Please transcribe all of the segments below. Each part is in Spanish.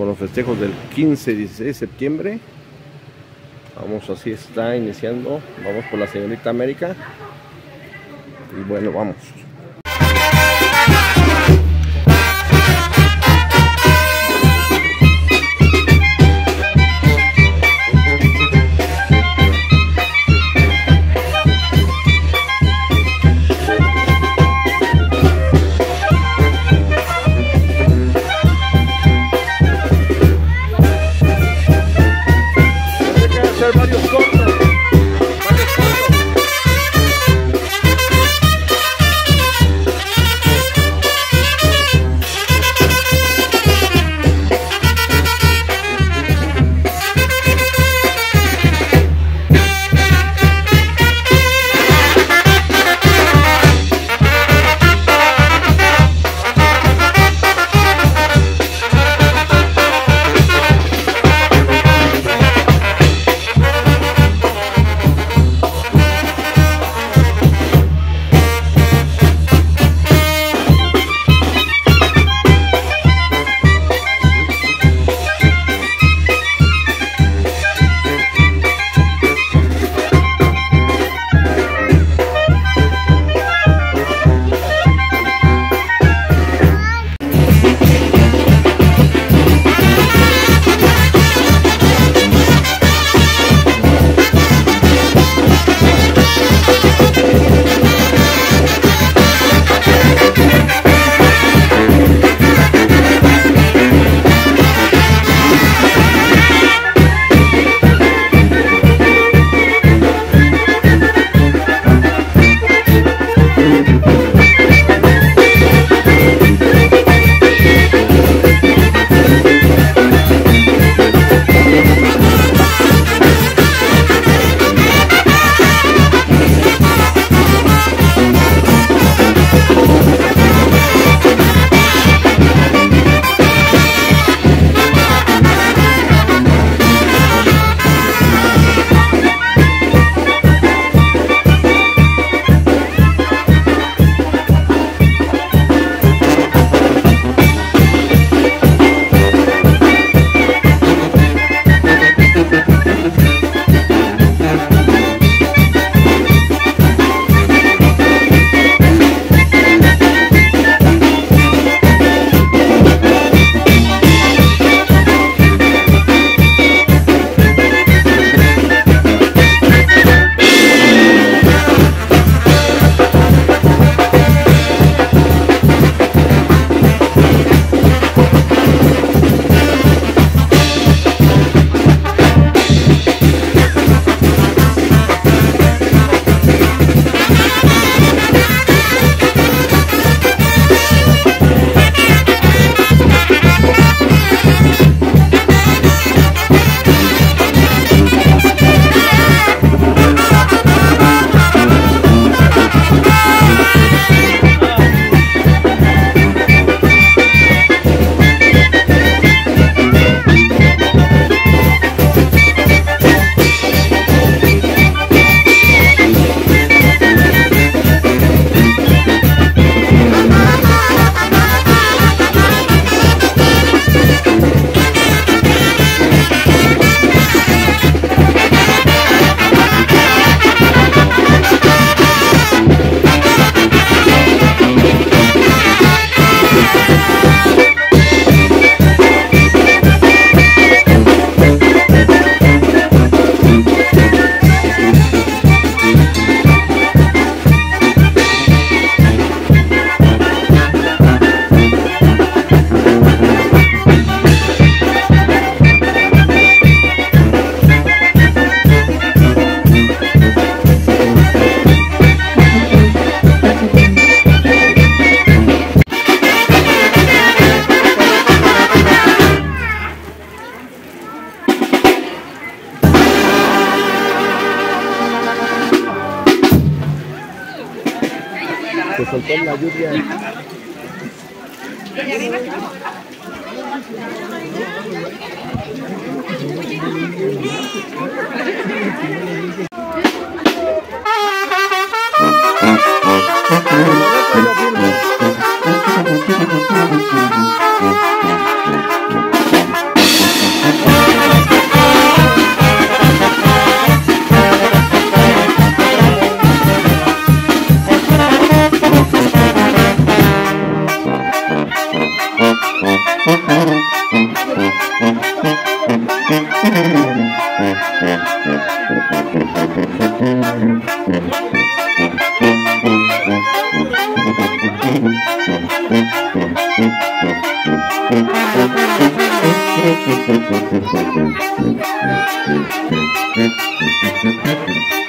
con los festejos del 15 y 16 de septiembre. Vamos, así está iniciando. Vamos por la señorita América. Y bueno, vamos.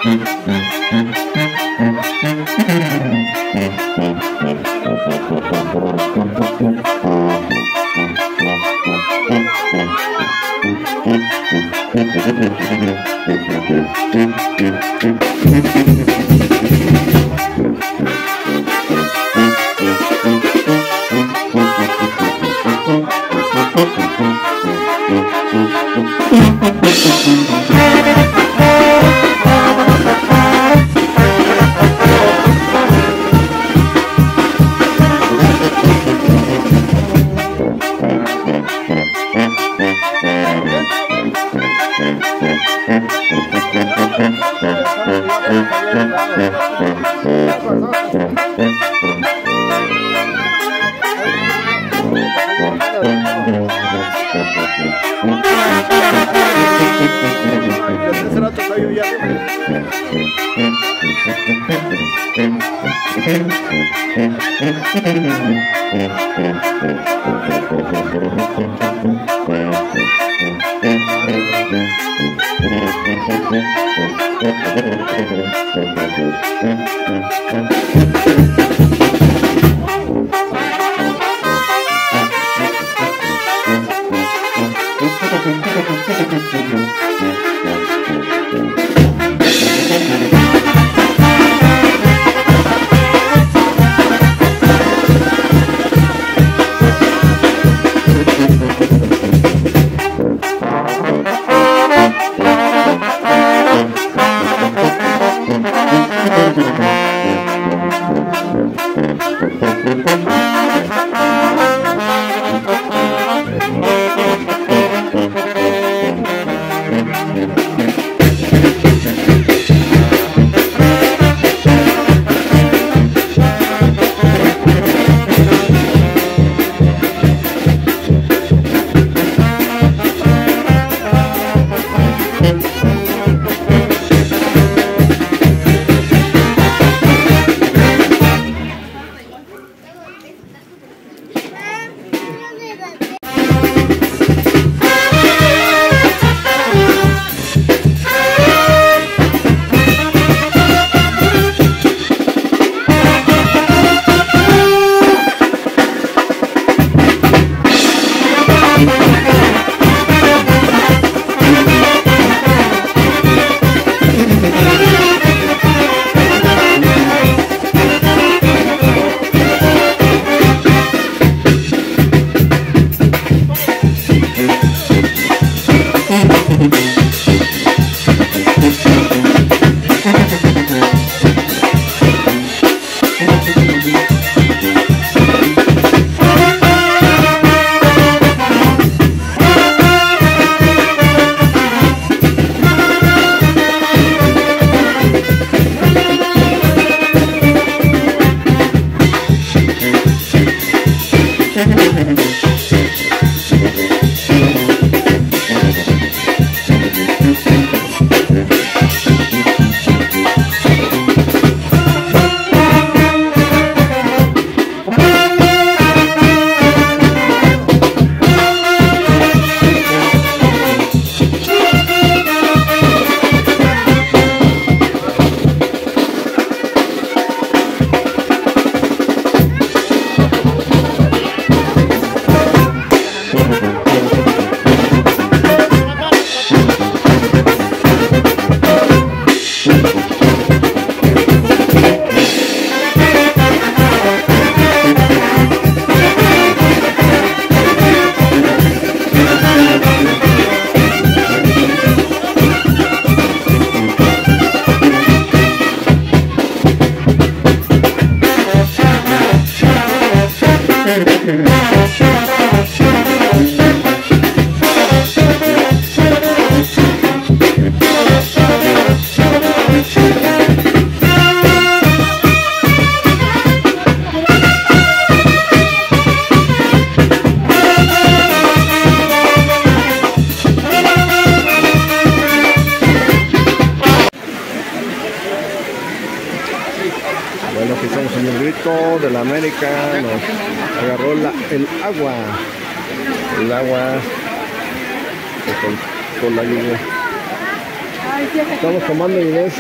Bueno,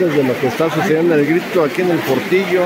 de lo que está sucediendo en el grito aquí en el portillo.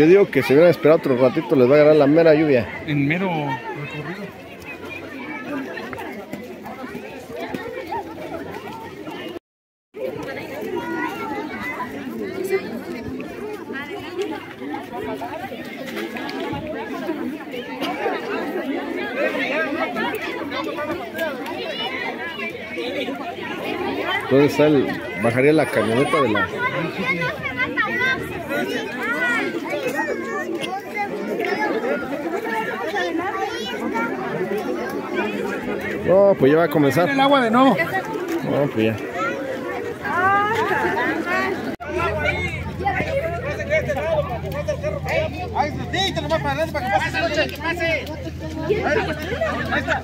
Yo digo que si hubieran esperado otro ratito les va a agarrar la mera lluvia. En mero recorrido. ¿Dónde está el, bajaría la camioneta de la... No, pues ya va a comenzar. El agua de nuevo. No, pues ya. Ay, sí, te lo más para adelante para que pase esa noche. Que pase. Ahí está.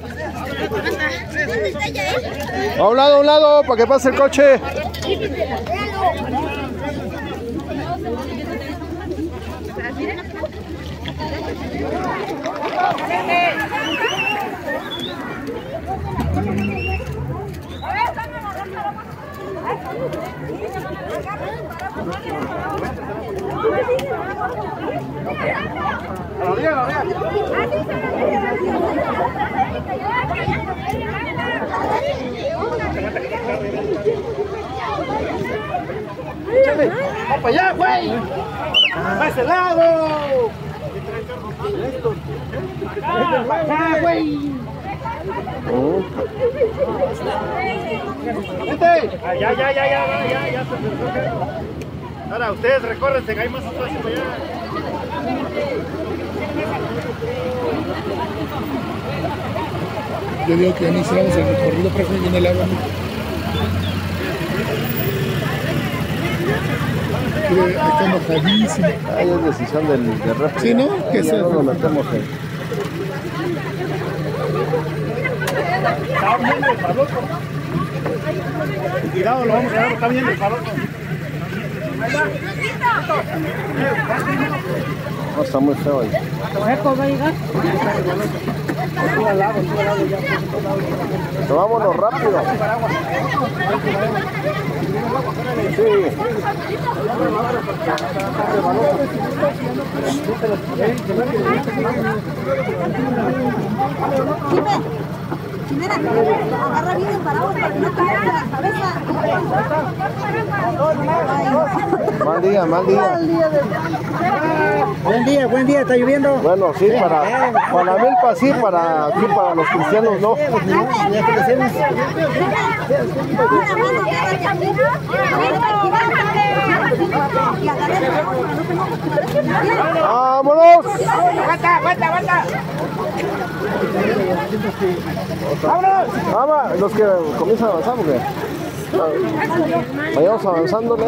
A un lado, a un lado, para que pase el coche. A la orilla, a la orilla. Échale. ¡Va para allá, güey! ¡Va a ese lado! ¡Ah, para güey! ¡Vente! Ah, ya, ya, ya, ya, ya, ya, ya se. Ahora, ustedes recórrense, que hay más espacio para allá. Yo digo que ya no hiciéramos el recorrido para que viene el agua. Que está mojadísimo. Ahí es decisión del, del. Sí, ¿no? Que Ya se- no nos metemos en... Está bien el paloco. Cuidado, lo vamos a dar, está bien el paloco. No, está muy feo ahí. Pero vámonos rápido. Sí. Jimena, agarra bien el paraguas para que no te la cabeza. Mal día, mal día. Buen día, buen día, está lloviendo. Bueno, sí, para, para Milpa sí, para aquí, para los cristianos no. Ya que ¡Vámonos! ¡Aguanta, aguanta, aguanta! Vamos, los que comienzan a avanzar, porque vayamos avanzándole.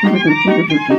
Ah,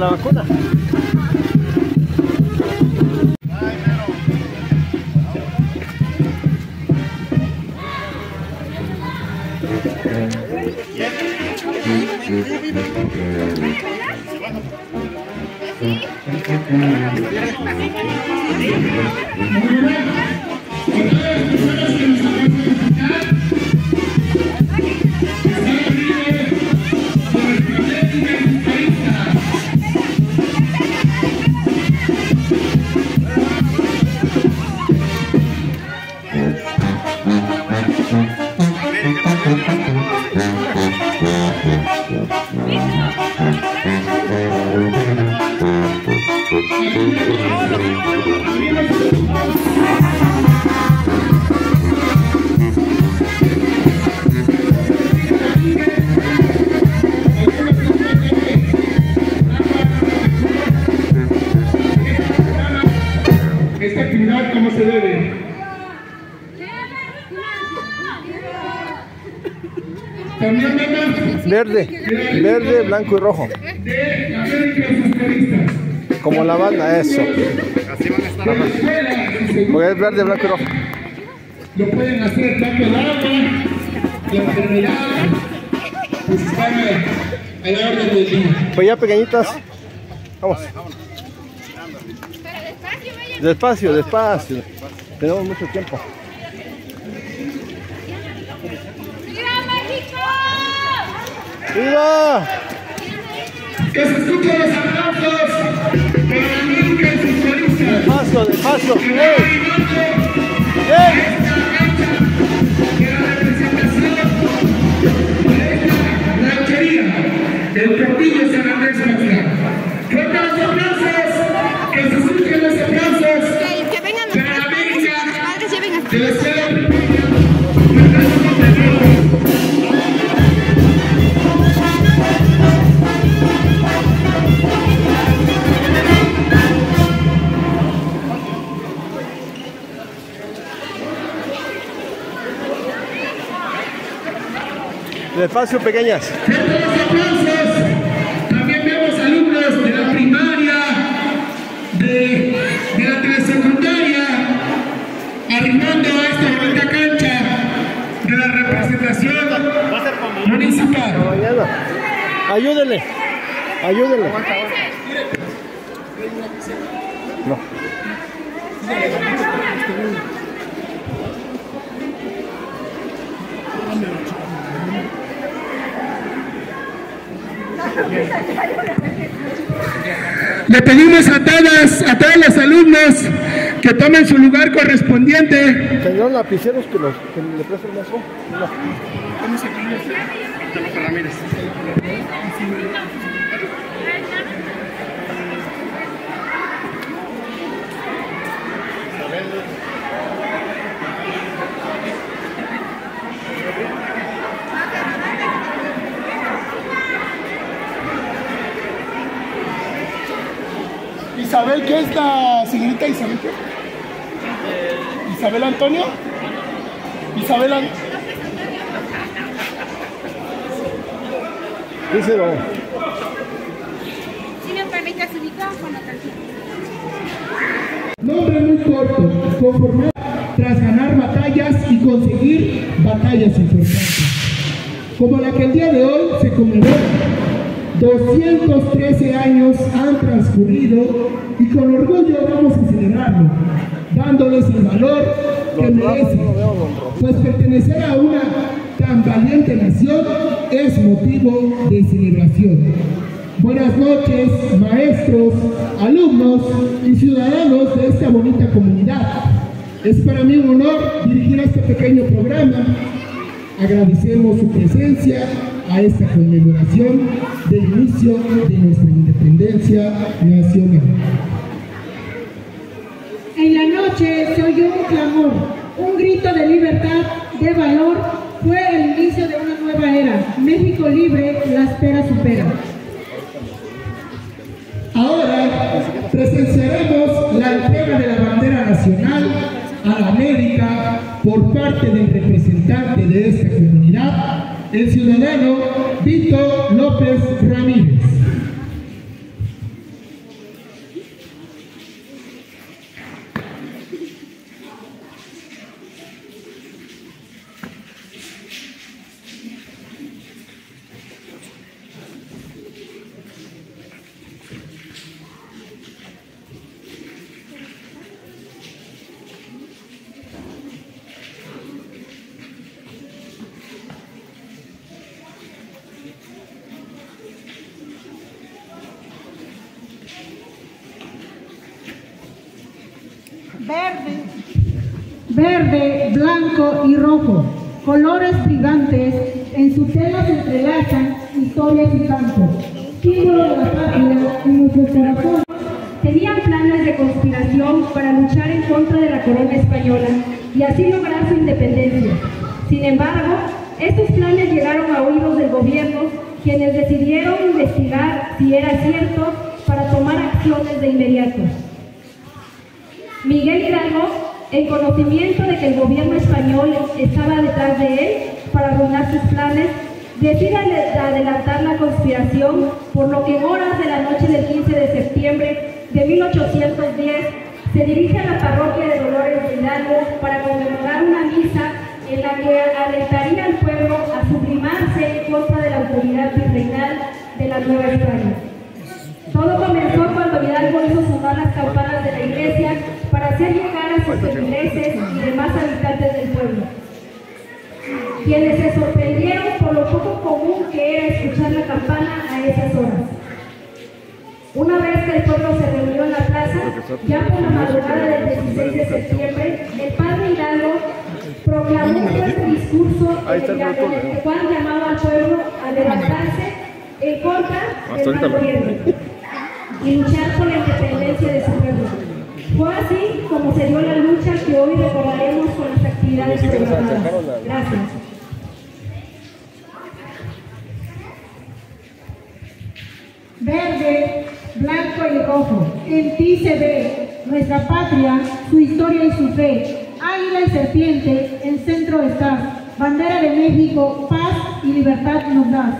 la vacuna. Verde, verde, blanco y rojo. Como la banda, eso. Así van a estar. Porque es verde, blanco y rojo. lo pueden hacer tanto el agua, la enfermedad, pues están a, a la orden del día. Pues ya pequeñitas. Vamos. Despacio, despacio. Tenemos mucho tiempo. ¡Viva México! ¡Viva! Que se escuchen los aplausos para América Socialista. Despacio, despacio. ¡Ey! ¡Ey! ranchería, el Castillo San Andrés Paxla. Despacio, pequeñas. Fuerte los aplausos. También vemos alumnos de la primaria, de, de la telesecundaria, arrimando a esta bonita cancha de la representación municipal. Ayúdenle. Ayúdenle. Le pedimos a todas, a todos los alumnos que tomen su lugar correspondiente. Señor lapiceros que, los, que le preste el mazo. No. Isabel, ¿qué es la señorita Isabel? ¿qué? Isabel Antonio. Isabel An- Díselo. Si me permite su micrófono. Nombre muy corto, conformar tras ganar batallas y conseguir batallas importantes. Como la que el día de hoy se conmemora. 213 años han transcurrido y con orgullo vamos a celebrarlo, dándoles el valor que merecen. Pues pertenecer a una tan valiente nación es motivo de celebración. Buenas noches, maestros, alumnos y ciudadanos de esta bonita comunidad. Es para mí un honor dirigir este pequeño programa. Agradecemos su presencia a esta conmemoración del inicio de nuestra independencia nacional. En la noche se oyó un clamor, un grito de libertad, de valor. Fue el inicio de una nueva era. México libre, la espera supera. Ahora presenciaremos la entrega de la bandera nacional a la América por parte del representante de esta comunidad, el ciudadano Vito López Ramírez. verde, blanco y rojo. Colores brillantes en su tela se entrelazan historias y cantos. Símbolo de la patria en nuestros corazones. Tenían planes de conspiración para luchar en contra de la corona española y así lograr su independencia. Sin embargo, estos planes llegaron a oídos del gobierno, quienes decidieron investigar si era cierto para tomar acciones de inmediato. Miguel Hidalgo, en conocimiento de que el gobierno español estaba detrás de él para arruinar sus planes, decide adelantar la conspiración, por lo que en horas de la noche del 15 de septiembre de 1810 se dirige a la parroquia de Dolores de para conmemorar una misa en la que alentaría al pueblo a sublimarse en contra de la autoridad virreinal de la Nueva España. Todo comenzó cuando Hidalgo hizo sonar las campanas de la iglesia para hacer llegar a sus feligreses y demás habitantes del pueblo, quienes se por lo poco común que era escuchar la campana a esas horas. Una vez que el pueblo se reunió en la plaza, ya por la madrugada del 16 de septiembre, el padre Hidalgo proclamó un fuerte discurso en el, en el cual llamaba al pueblo a levantarse en contra del mal gobierno y luchar por la independencia de su pueblo. Fue así como se dio la lucha que hoy recordaremos con las actividades programadas. Gracias. Verde, blanco y rojo, en ti se ve nuestra patria, su historia y su fe. Águila y serpiente, en centro estás. Bandera de México, paz y libertad nos das.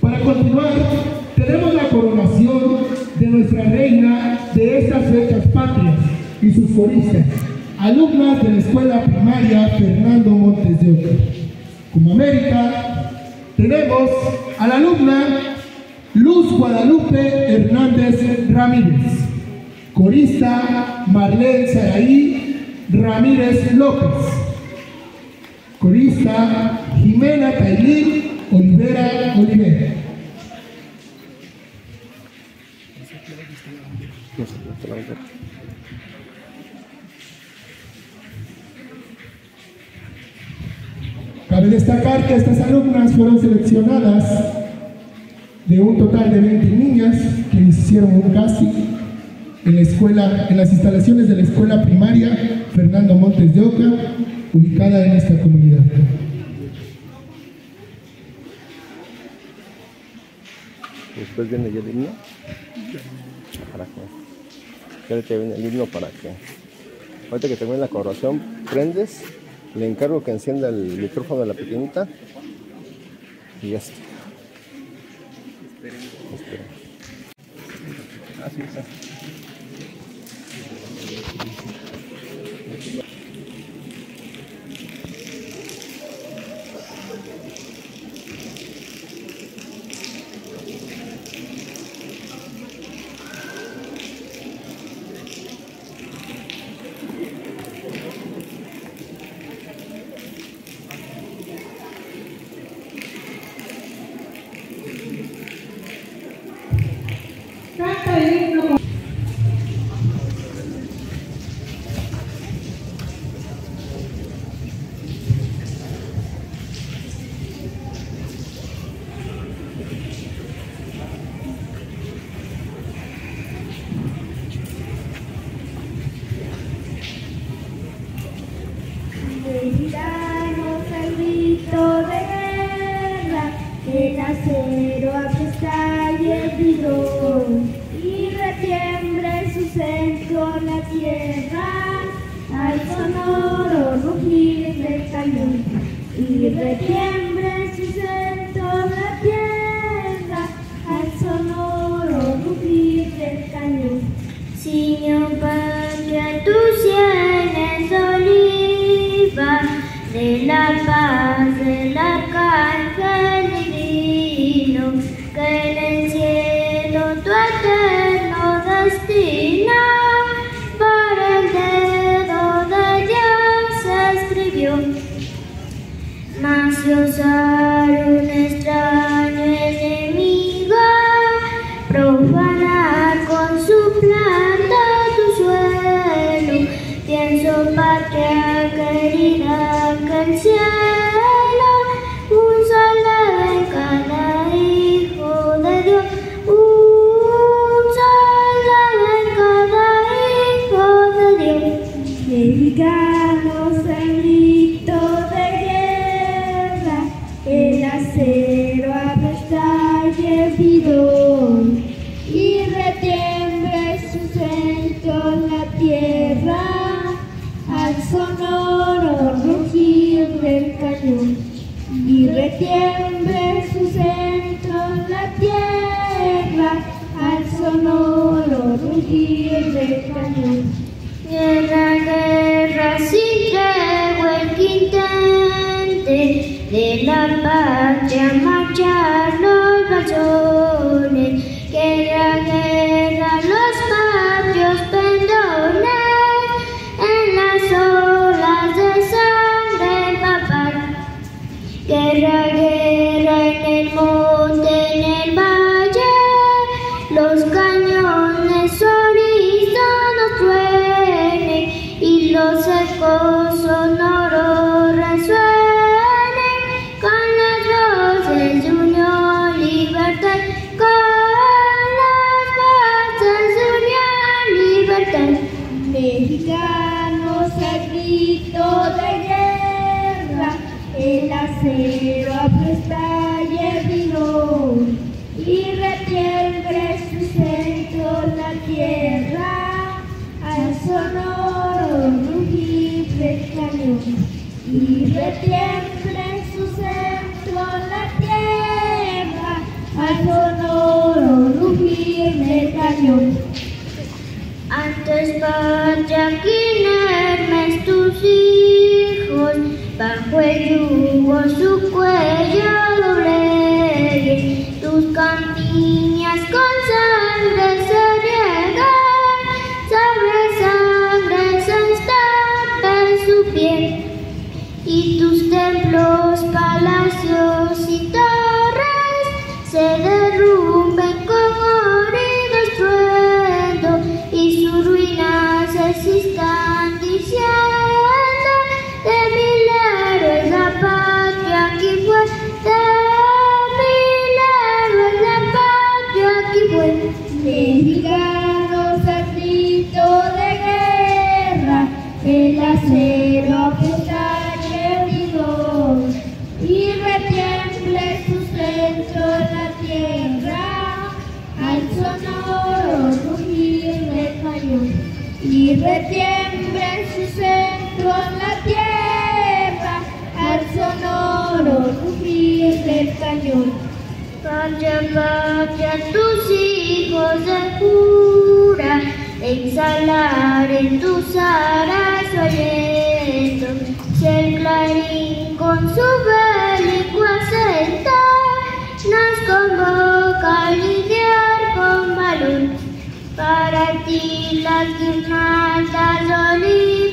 Para continuar, tenemos la coronación de nuestra reina de estas fechas patrias y sus coristas, alumnas de la escuela primaria Fernando Montes de Oca. Como América, tenemos a la alumna Luz Guadalupe Hernández Ramírez, corista Marlene Saraí Ramírez López, corista Jimena Tailín Olivera Olivera. Destacar que estas alumnas fueron seleccionadas de un total de 20 niñas que hicieron un casting en la escuela, en las instalaciones de la escuela primaria Fernando Montes de Oca, ubicada en esta comunidad. Después viene el himno. Para que. Ahorita viene el himno para que. Ahorita que termine la coronación, prendes. Le encargo que encienda el micrófono de la pequeñita. Y ya está. Espera. Así está. septiembre sus centros la tierra al sonoro rugir del cañón. Vayan, vayan tus hijos de cura, e exhalar en tus aras oyendo, si clarín con su las guirnaldas olí.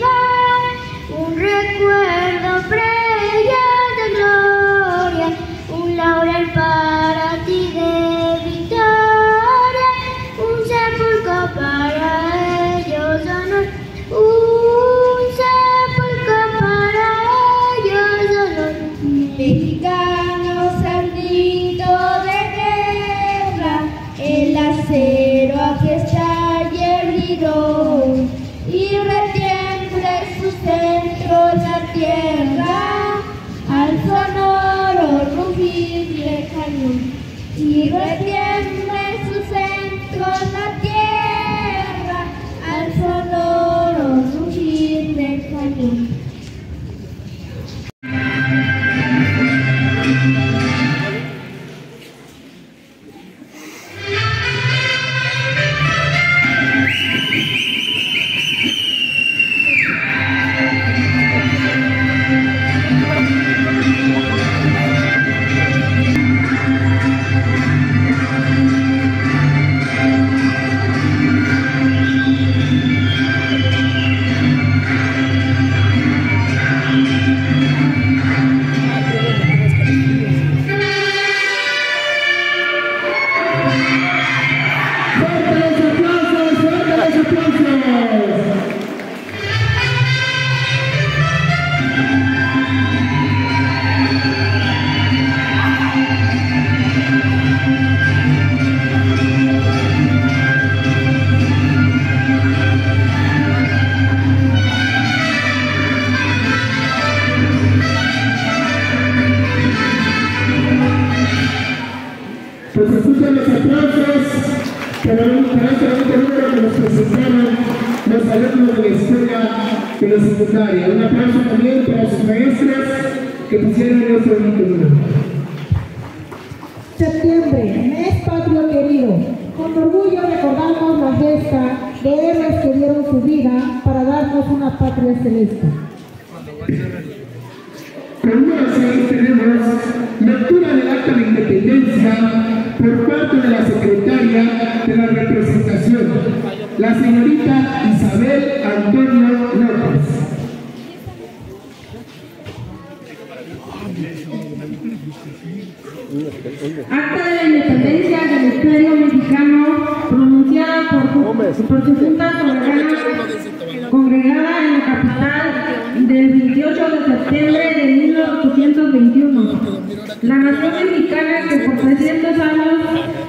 De la secundaria. Un aplauso también para sus maestras que pusieron bonito número. Septiembre, mes patrio querido. Con orgullo recordamos la gesta de héroes que dieron su vida para darnos una patria celeste. Con una así tenemos lectura del acta de independencia por parte de la secretaria de la representación, la señorita Isabel Antonio López. Acta de la independencia del Imperio Mexicano pronunciada por, por su Junta Soberana congregada en la capital del 28 de septiembre de 1821. La nación mexicana que por 300 años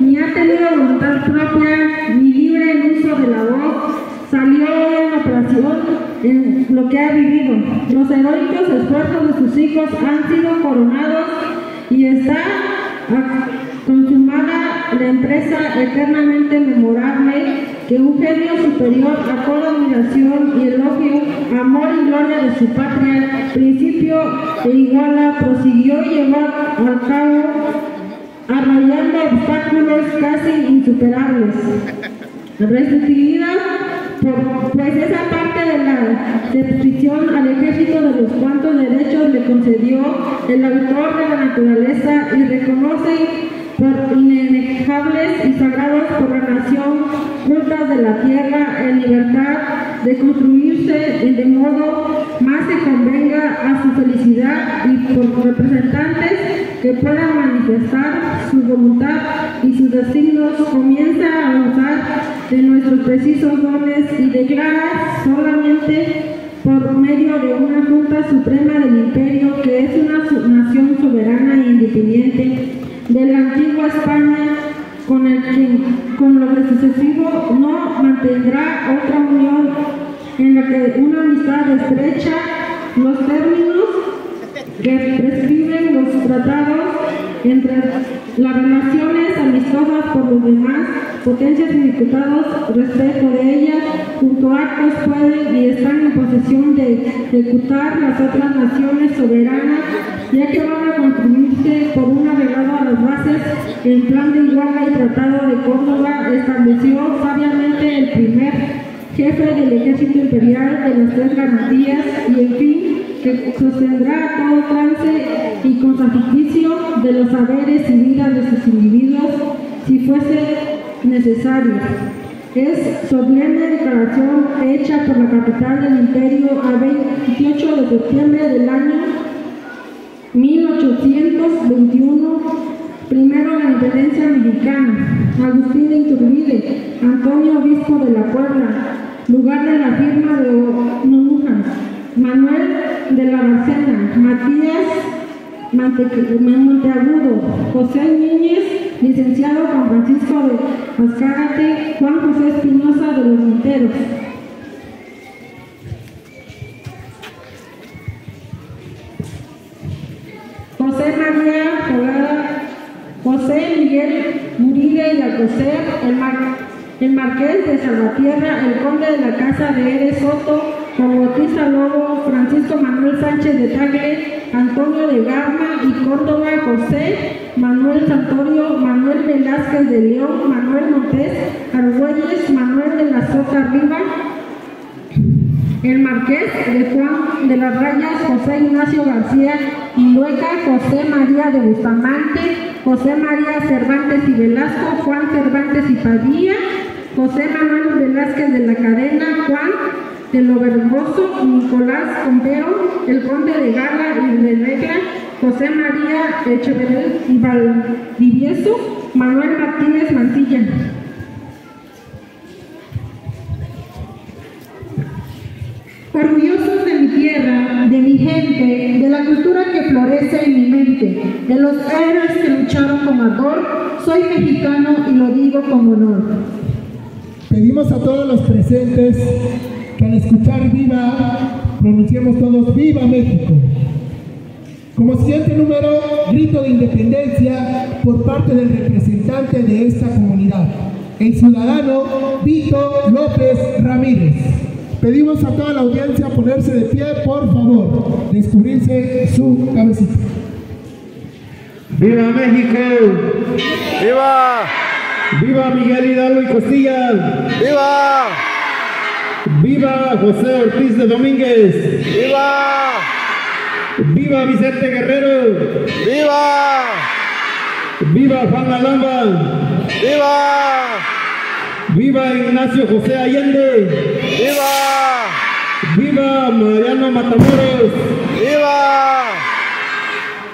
ni ha tenido voluntad propia ni de la voz, salió en operación en lo que ha vivido. Los heroicos esfuerzos de sus hijos han sido coronados y está consumada la empresa eternamente memorable que un genio superior a toda admiración y elogio, amor y gloria de su patria, principio e iguala, prosiguió y llevó a cabo arrollando obstáculos casi insuperables restringida por, pues esa parte de la descripción al ejército de los cuantos derechos le concedió el autor de la naturaleza y reconoce por inenejables y sagrados por la nación cultas de la tierra en libertad de construirse de modo más que convenga a su felicidad y por representantes que puedan manifestar su voluntad y sus designios comienza a gozar de nuestros precisos dones y declara solamente por medio de una Junta Suprema del Imperio que es una nación soberana e independiente de la antigua España con el que con lo que sucesivo no mantendrá otra unión en la que una amistad estrecha los términos que prescriben los tratados entre las relaciones amistosas por los demás potencias y diputados respecto de ellas junto a actos pueden y están en posesión de ejecutar las otras naciones soberanas ya que van a construirse por un arreglado a las bases el plan de Iguala y Tratado de Córdoba estableció sabiamente el primer jefe del ejército imperial de las tres garantías y en fin que sostendrá todo trance y con sacrificio de los saberes y vidas de sus individuos si fuese necesario. Es solemne declaración hecha por la capital del imperio a 28 de septiembre del año 1821, primero la independencia mexicana, Agustín de Iturbide, Antonio Obispo de la Puebla, lugar de la firma de Onuja, Manuel de la Barcena, Matías Monteagudo, José Núñez, licenciado Juan Francisco de Azcárate, Juan José Espinosa de los Monteros. José María Jogada, José Miguel Muride y Alcocer, el marqués de Salvatierra, el conde de la casa de Eres Soto, Juan Bautista Lobo, Francisco Manuel Sánchez de Tagle, Antonio de Garma y Córdoba, José Manuel Santorio, Manuel Velázquez de León, Manuel Montes, Argüelles, Manuel de la Sota Riva, el marqués de Juan de las Rayas, José Ignacio García Lueca, José María de Bustamante, José María Cervantes y Velasco, Juan Cervantes y Padilla, José Manuel Velázquez de la Cadena, Juan de lo Verboso, Nicolás Compero, el conde de Gala y de Regla, José María Echeverría y Valdivieso, Manuel Martínez Mantilla. Orgullosos de mi tierra, de mi gente, de la cultura que florece en mi mente, de los héroes que lucharon con ardor, soy mexicano y lo digo con honor. Pedimos a todos los presentes que al escuchar viva, pronunciemos todos viva México. Como siguiente número, grito de independencia por parte del representante de esta comunidad, el ciudadano Vito López Ramírez. Pedimos a toda la audiencia ponerse de pie, por favor, descubrirse su cabecita. ¡Viva México! ¡Viva! ¡Viva Miguel Hidalgo y Costilla! ¡Viva! ¡Viva José Ortiz de Domínguez! ¡Viva! ¡Viva Vicente Guerrero! ¡Viva! ¡Viva Juan Alamba! ¡Viva! ¡Viva Ignacio José Allende! ¡Viva! ¡Viva Mariano Matamoros! ¡Viva!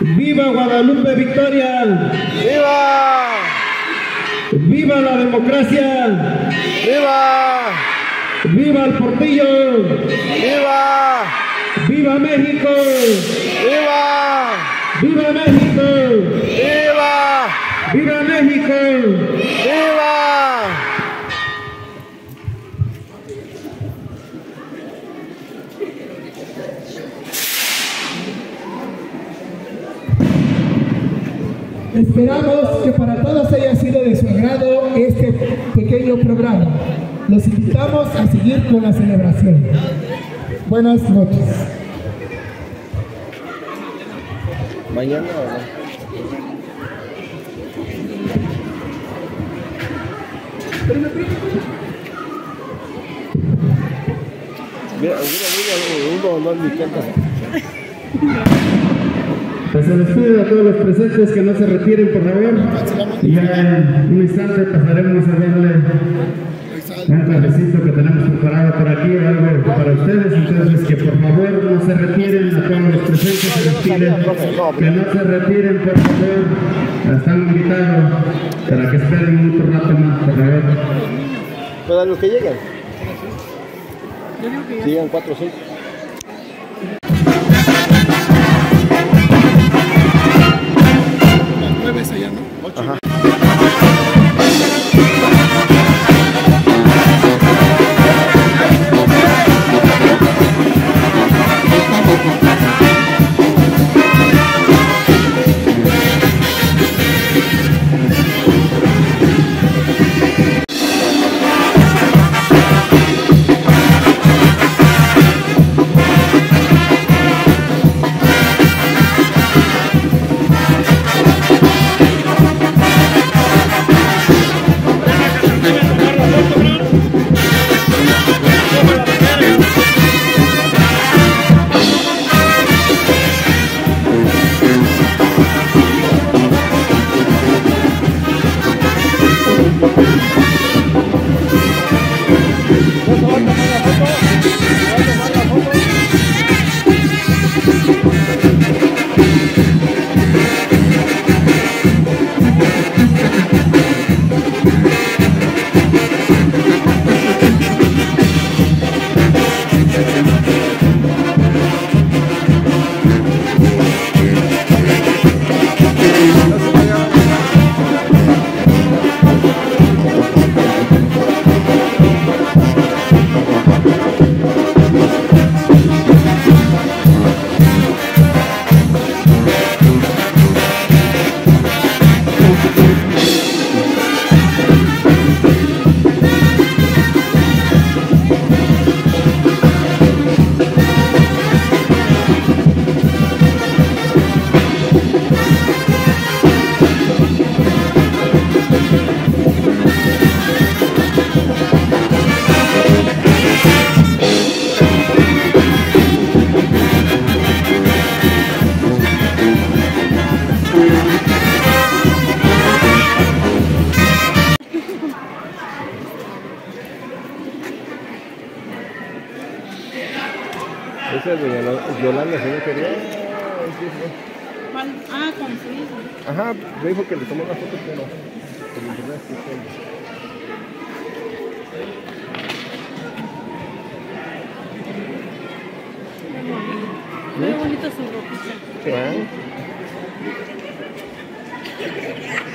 ¡Viva Guadalupe Victoria! ¡Viva! ¡Viva la democracia! ¡Viva! ¡Viva el Portillo! ¡Viva! ¡Viva México! ¡Viva! ¡Viva México! ¡Viva! ¡Viva México! ¡Viva! Esperamos que para todos haya sido de su agrado este pequeño programa. Los invitamos a seguir con la celebración. Buenas noches. Mañana o no? Mira, mira, mira. Pues se despide a todos los presentes que no se retiren, por favor. Y ya en un instante pasaremos a darle un cafecito que tenemos preparado por aquí, algo para ustedes, entonces que por favor no se retiren a todos los presentes, que no se retiren por favor, están invitados para que esperen un rato más, por favor. Para los que llegan, llegan 4 o 5.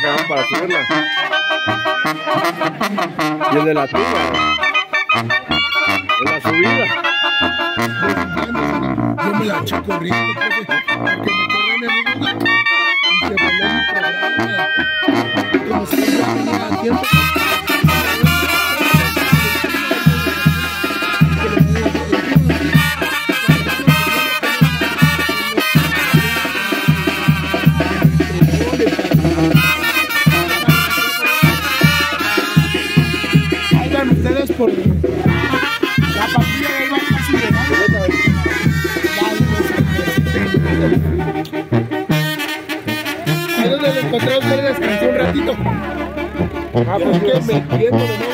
cabrón para subirla. Y el de la tuya. Es la subida. Yo me la echo corriendo, porque, porque me corren en una. Y se voló mi programa. Como siempre, tenía tiempo. Encontré usted descansó un ratito. Ah, pues me.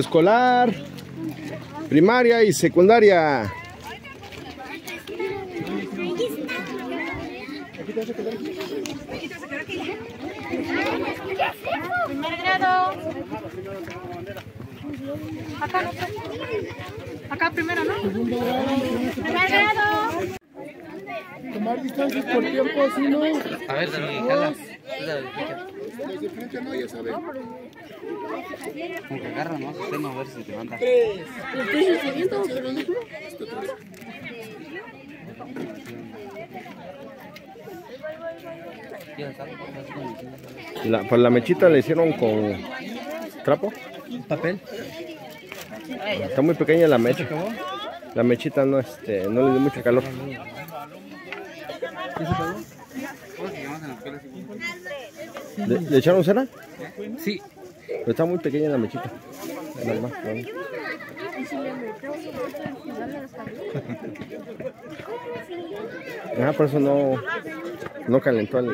Preescolar, primaria y secundaria. Primer grado. Acá no. Acá primero, ¿no? Primer grado. Tomar distancias por tiempo, así no. A ver si jala. Los de frente no, ya saben. Como que agarra no a ver si te manda. La, pues la mechita le hicieron con trapo. ¿Papel? Está muy pequeña la mecha. La mechita no, este, no le dio mucho calor. ¿Le, le echaron cera? Sí. Pero está muy pequeña la mechita. Nada más, ¿no? Ah, por eso no, no calentó el...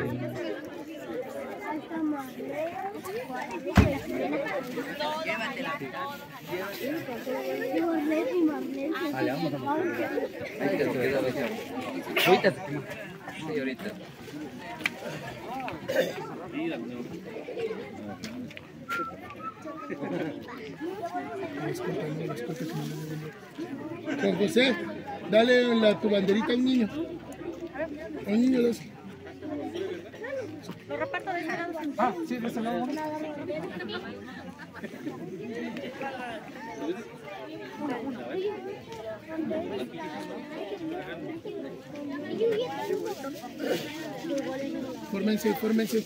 Vale, vamos a buscar. Ahí te queda Ahorita. Sí, ahorita. Juan José, dale la, tu banderita a un niño. A un niño de eso. Lo reparto de este lado. Ah, sí, de ese lado. Fórmense, fórmense.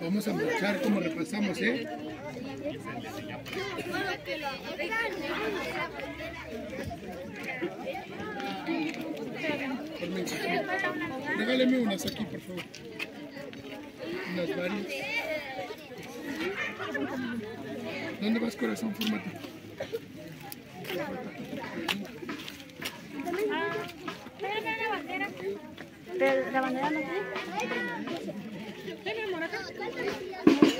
Vamos a repasamos, ¿eh? Regáleme unas aquí, por favor. ¿Dónde vas, corazón? Fórmate. La bandera. No Ven,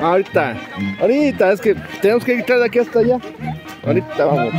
Ahorita, ahorita, es que tenemos que entrar de aquí hasta allá. Ahorita vamos.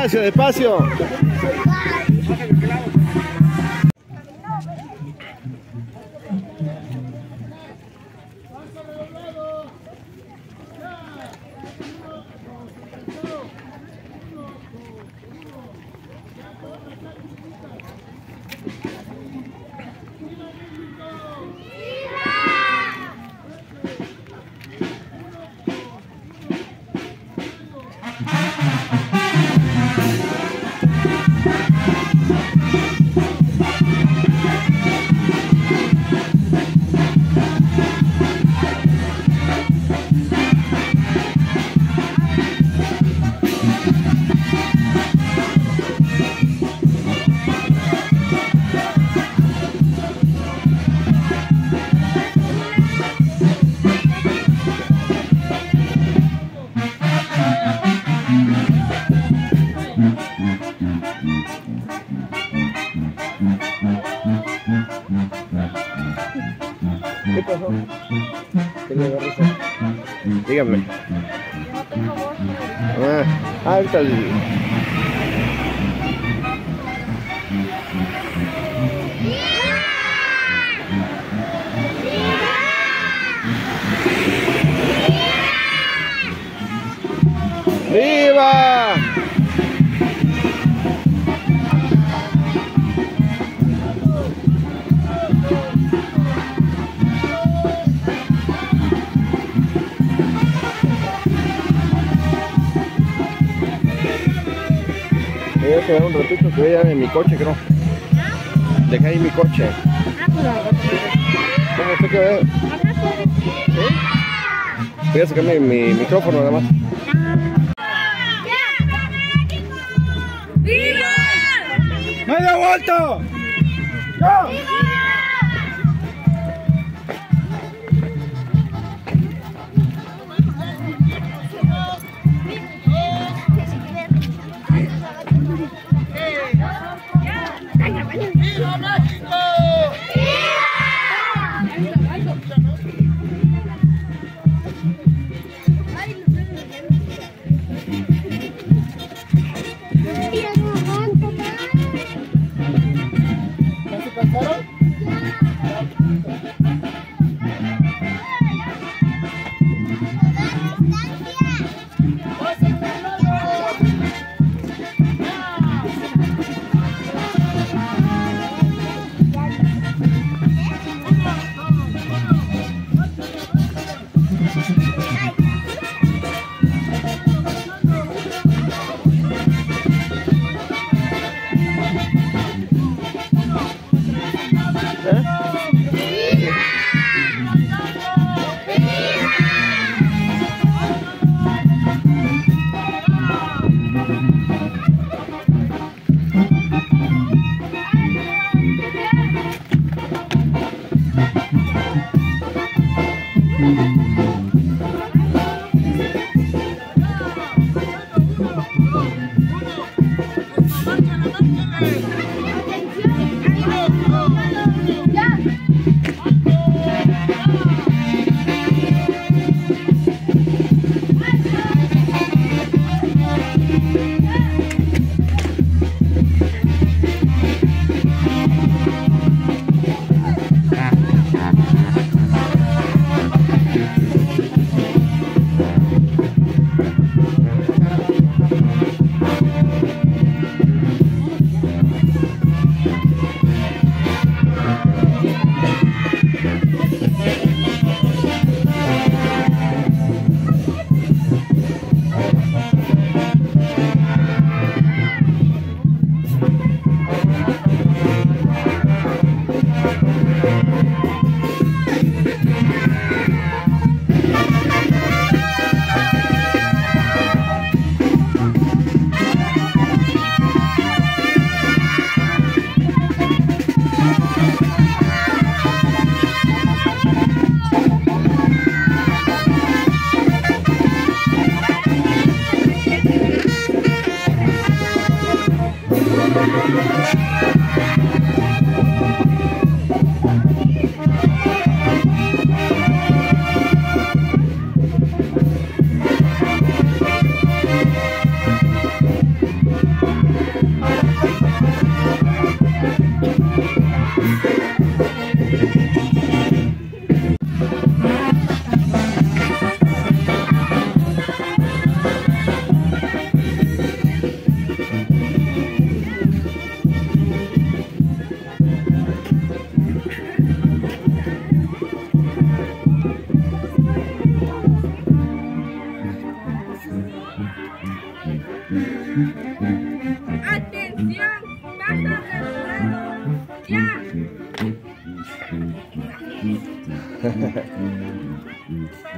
Despacio, despacio. velho. É. Ah, ele tá ali. Quedar un ratito, que voy a ir en mi coche, creo. Dejé ahí mi coche. ¿Cómo usted qué? ¿Sí? Voy a sacar mi, mi micrófono nada más. ¡Media vuelta!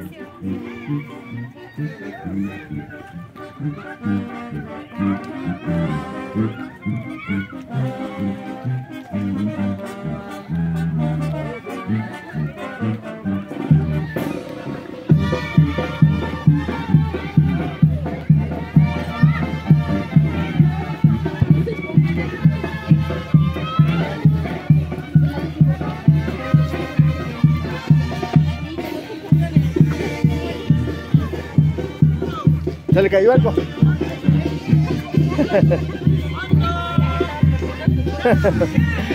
¿Se le cayó algo.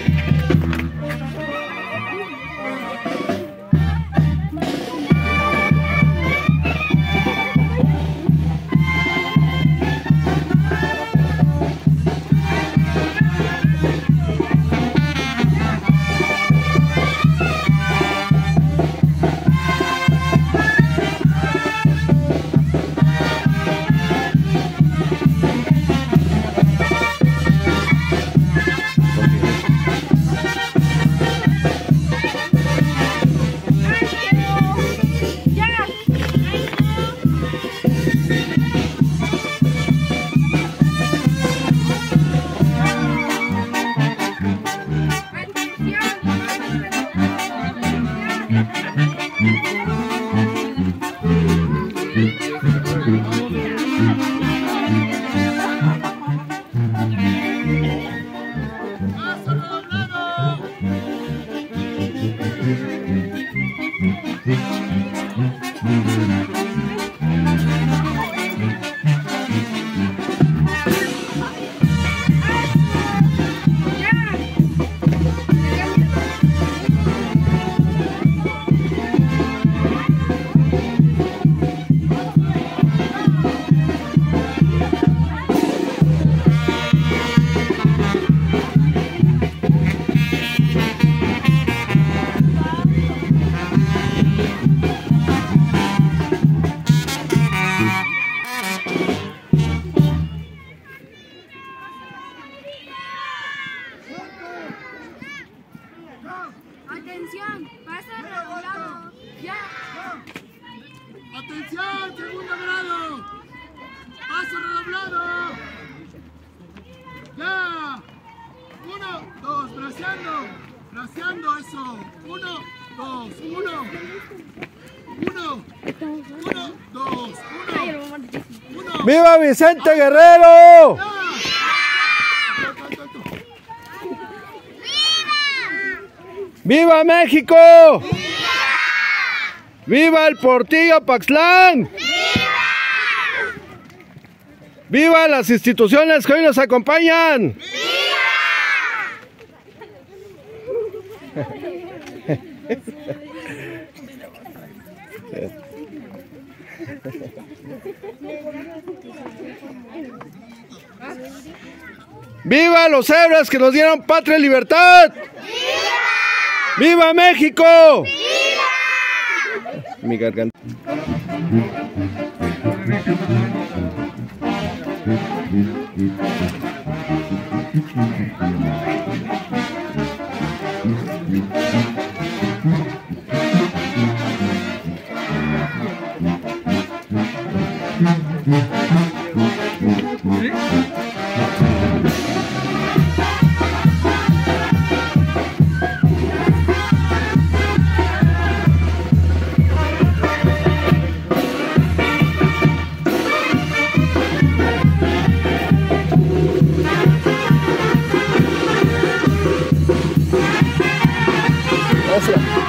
Vicente Guerrero! ¡Viva México! ¡Viva el Portillo Paxlán! ¡Viva las instituciones que hoy nos acompañan! ¡Viva los héroes que nos dieron patria y libertad! ¡Viva! México! ¡Viva! Mi garganta. ¡Viva!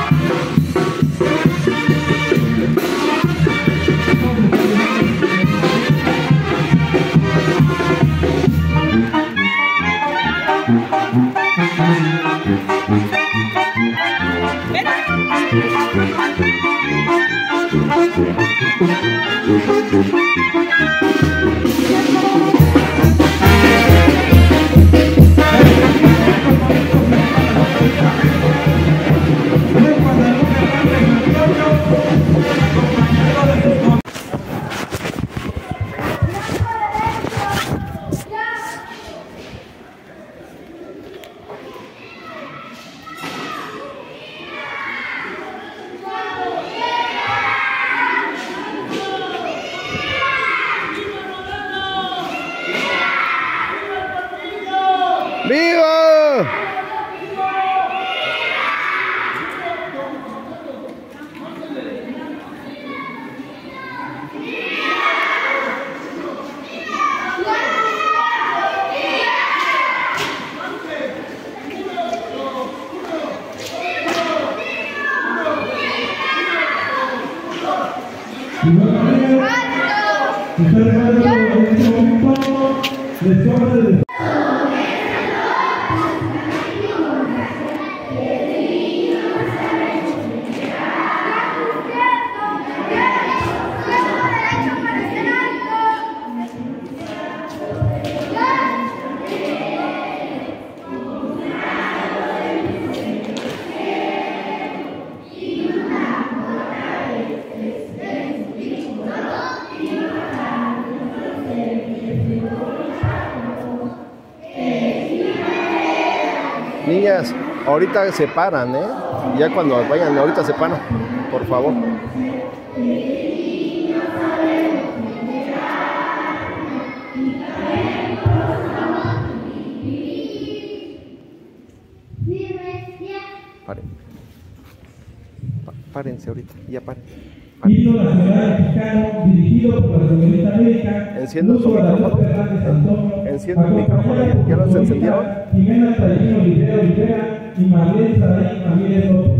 Ahorita se paran, ¿eh? Ya cuando vayan, ahorita se paran, por favor. Paren. Pa- párense ahorita, ya paren. Himno Nacional Mexicano dirigido por la señorita América. Enciendan su micrófono. Enciendan el micrófono. ¿Ya los encendieron? Jimena Tallino Olivera Olivera y Marlene Saray Ramírez López.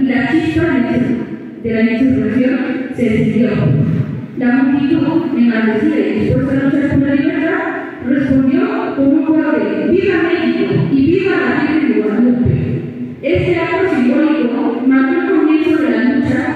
y la chispa de la insurrección se decidió. La multitud, enardecida y dispuesta a luchar por la libertad, respondió con un coro de ¡Viva México! y ¡Viva la Virgen de Guadalupe! Este acto simbólico marcó el comienzo de la lucha